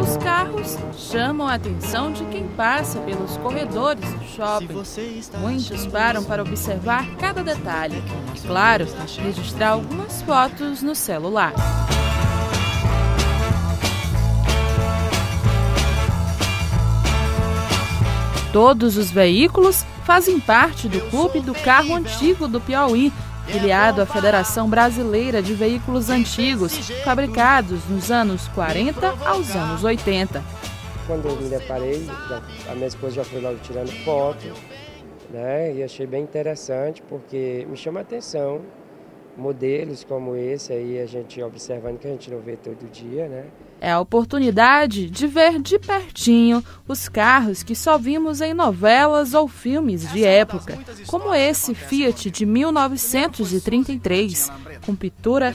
Os carros chamam a atenção de quem passa pelos corredores do shopping. Muitos param para observar cada detalhe e, claro, registrar algumas fotos no celular. Todos os veículos fazem parte do Clube do Carro Antigo do Piauí, filiado à Federação Brasileira de Veículos Antigos, fabricados nos anos 40 aos anos 80. Quando eu me deparei, a minha esposa já foi logo tirando foto, né? E achei bem interessante porque me chama a atenção modelos como esse aí, a gente observando que a gente não vê todo dia, né? É a oportunidade de ver de pertinho os carros que só vimos em novelas ou filmes de época, como esse Fiat de 1933, com pintura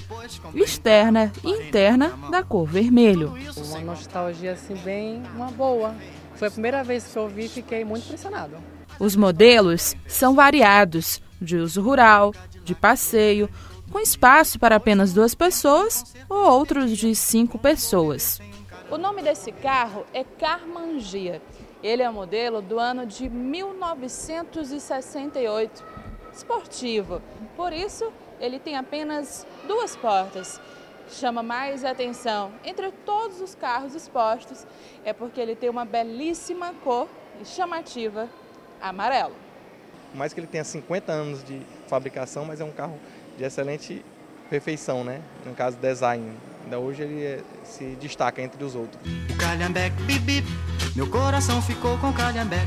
externa e interna da cor vermelho. Uma nostalgia assim bem uma boa. Foi a primeira vez que eu vi e fiquei muito impressionado. Os modelos são variados, de uso rural, de passeio, com espaço para apenas duas pessoas ou outros de cinco pessoas. O nome desse carro é Carmangia. Ele é modelo do ano de 1968, esportivo. Por isso, ele tem apenas duas portas. Chama mais atenção entre todos os carros expostos é porque ele tem uma belíssima cor chamativa amarelo. Mais que ele tenha 50 anos de fabricação, mas é um carro de excelente perfeição, né? No caso, design. Ainda hoje ele é, se destaca entre os outros. Calhambeque, bip, bip. Meu coração ficou com calhambeque,